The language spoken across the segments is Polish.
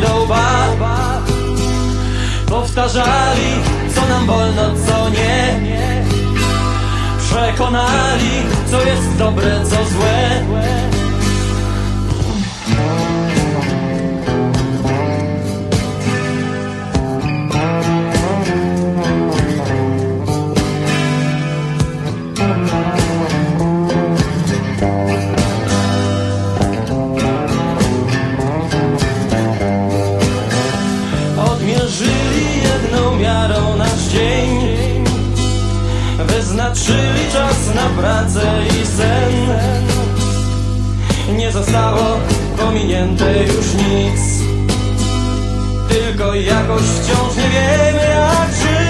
do łba Powtarzali, co nam wolno, co nie. Przekonali, co jest dobre, co złe. Wyznaczyli czas na pracę i sen. Nie zostało pominięte już nic. Tylko jakoś wciąż nie wiemy jak żyć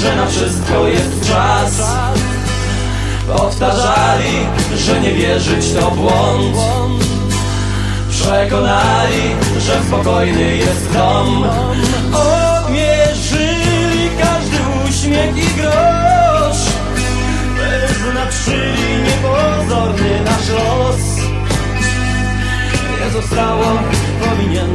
że na wszystko jest czas. Powtarzali, że nie wierzyć to błąd. Przekonali, że spokojny jest dom. Odmierzyli każdy uśmiech i grosz. Wyznaczyli niepozorny nasz los. Nie zostało pominięte już